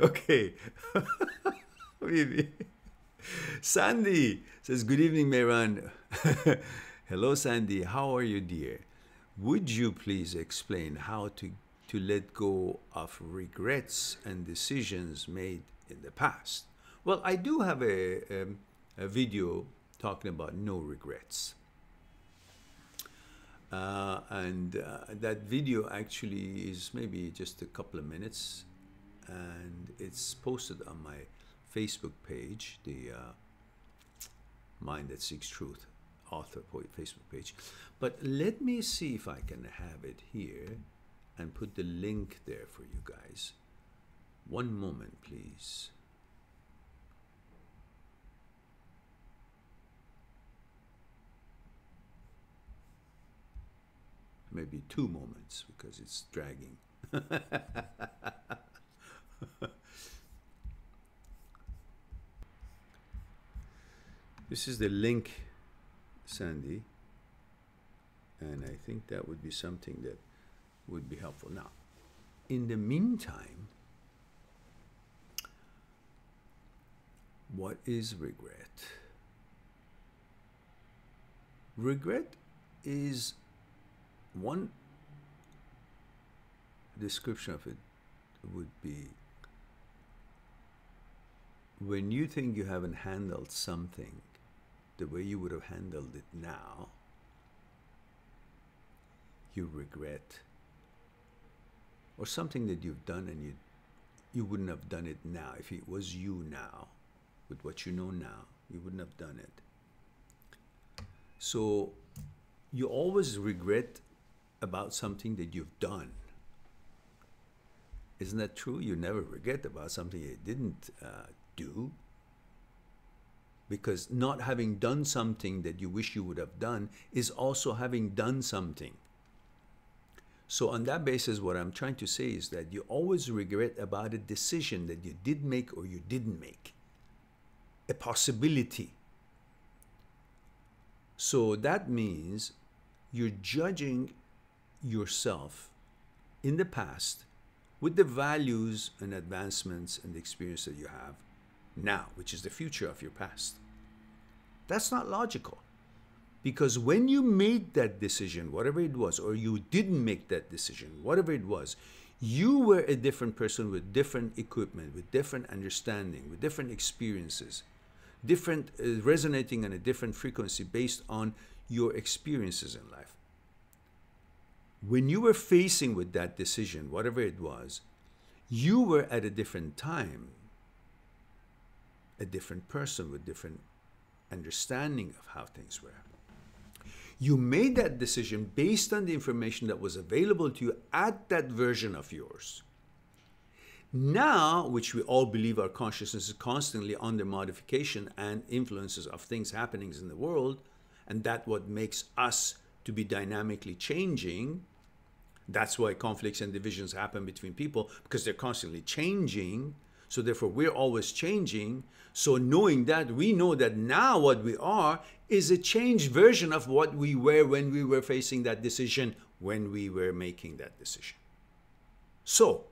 Okay. Sandy says, Good evening, Mehran. Hello, Sandy. How are you, dear? Would you please explain how to, to let go of regrets and decisions made in the past? Well, I do have a, um, a video talking about no regrets. Uh, and uh, that video actually is maybe just a couple of minutes and it's posted on my Facebook page, the uh, Mind That Seeks Truth author poet Facebook page. But let me see if I can have it here and put the link there for you guys. One moment, please. Maybe two moments because it's dragging. this is the link, Sandy, and I think that would be something that would be helpful. Now, in the meantime, what is regret? Regret is one description of it would be when you think you haven't handled something the way you would have handled it now, you regret. Or something that you've done and you you wouldn't have done it now. If it was you now, with what you know now, you wouldn't have done it. So you always regret about something that you've done. Isn't that true? You never regret about something you didn't uh, do. Because not having done something that you wish you would have done is also having done something. So, on that basis, what I'm trying to say is that you always regret about a decision that you did make or you didn't make, a possibility. So, that means you're judging yourself in the past with the values and advancements and the experience that you have now, which is the future of your past. That's not logical. Because when you made that decision, whatever it was, or you didn't make that decision, whatever it was, you were a different person with different equipment, with different understanding, with different experiences, different uh, resonating on a different frequency based on your experiences in life. When you were facing with that decision, whatever it was, you were at a different time, a different person with different understanding of how things were. You made that decision based on the information that was available to you at that version of yours. Now, which we all believe our consciousness is constantly under modification and influences of things happenings in the world, and that what makes us to be dynamically changing. That's why conflicts and divisions happen between people because they're constantly changing. So therefore, we're always changing. So knowing that, we know that now what we are is a changed version of what we were when we were facing that decision, when we were making that decision. So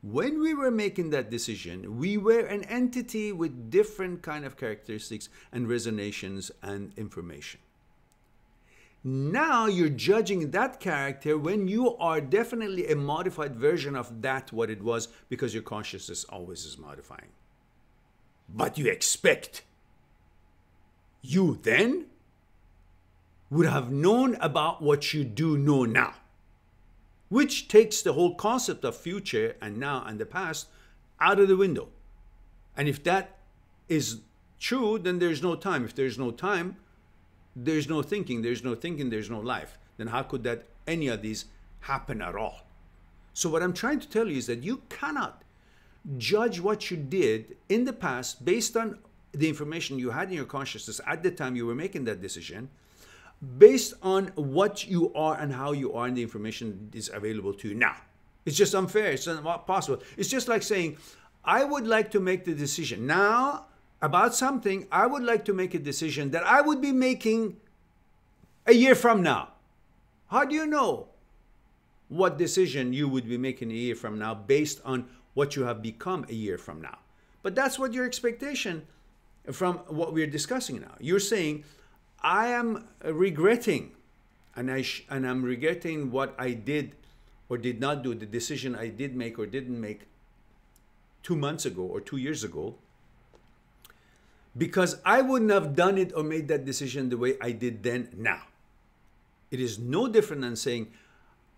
when we were making that decision, we were an entity with different kind of characteristics and resonations and information. Now you're judging that character when you are definitely a modified version of that what it was because your consciousness always is modifying. But you expect you then would have known about what you do know now, which takes the whole concept of future and now and the past out of the window. And if that is true, then there's no time. If there's no time, there's no thinking, there's no thinking, there's no life. Then how could that any of these happen at all? So what I'm trying to tell you is that you cannot judge what you did in the past based on the information you had in your consciousness at the time you were making that decision based on what you are and how you are and the information is available to you now. It's just unfair. It's not possible. It's just like saying, I would like to make the decision. Now, about something, I would like to make a decision that I would be making a year from now. How do you know what decision you would be making a year from now based on what you have become a year from now. But that's what your expectation from what we're discussing now. You're saying, I am regretting, and, I and I'm regretting what I did or did not do, the decision I did make or didn't make two months ago or two years ago, because I wouldn't have done it or made that decision the way I did then now. It is no different than saying,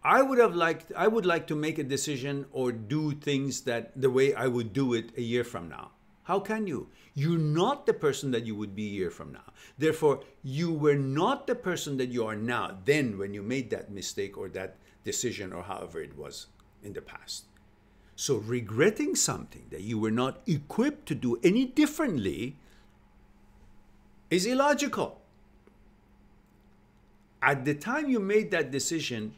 I would have liked, I would like to make a decision or do things that the way I would do it a year from now. How can you? You're not the person that you would be a year from now. Therefore, you were not the person that you are now then when you made that mistake or that decision or however it was in the past. So, regretting something that you were not equipped to do any differently is illogical. At the time you made that decision,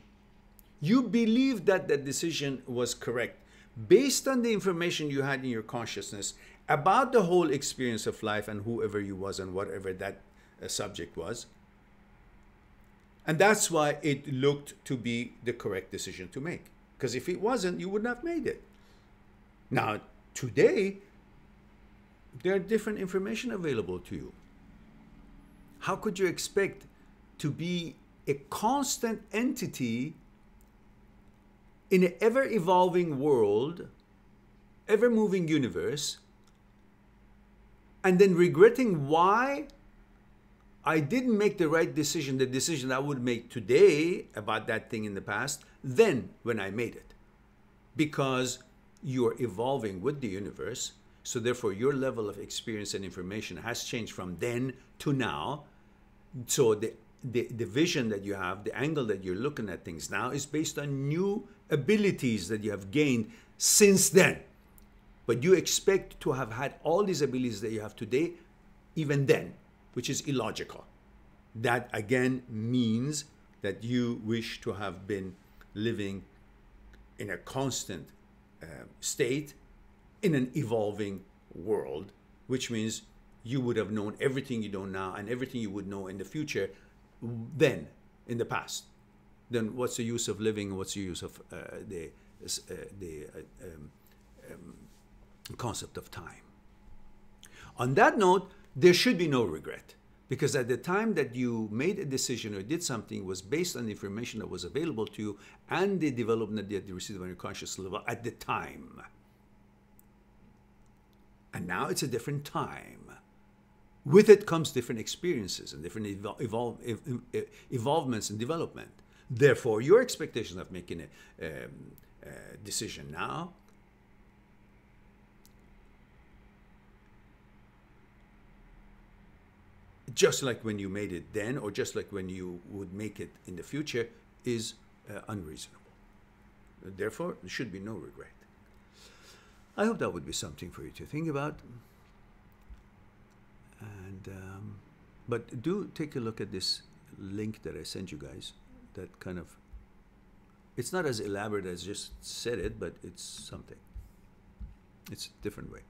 you believed that the decision was correct based on the information you had in your consciousness about the whole experience of life and whoever you was and whatever that uh, subject was. And that's why it looked to be the correct decision to make. Because if it wasn't, you wouldn't have made it. Now, today, there are different information available to you. How could you expect to be a constant entity in an ever evolving world, ever moving universe, and then regretting why I didn't make the right decision, the decision I would make today about that thing in the past, then when I made it. Because you're evolving with the universe, so therefore your level of experience and information has changed from then to now. So the the, the vision that you have, the angle that you're looking at things now is based on new abilities that you have gained since then. But you expect to have had all these abilities that you have today, even then, which is illogical. That again means that you wish to have been living in a constant uh, state in an evolving world, which means you would have known everything you know now and everything you would know in the future then in the past. Then what's the use of living what's the use of uh, the uh, the uh, um, um, concept of time? On that note there should be no regret because at the time that you made a decision or did something was based on the information that was available to you and the development that you received on your conscious level at the time. And now it's a different time with it comes different experiences and different evol- ev- evolvements and development. Therefore, your expectation of making a, um, a decision now just like when you made it then or just like when you would make it in the future is uh, unreasonable. Therefore there should be no regret. I hope that would be something for you to think about and um, but do take a look at this link that I sent you guys. That kind of it's not as elaborate as just said it, but it's something. It's a different way.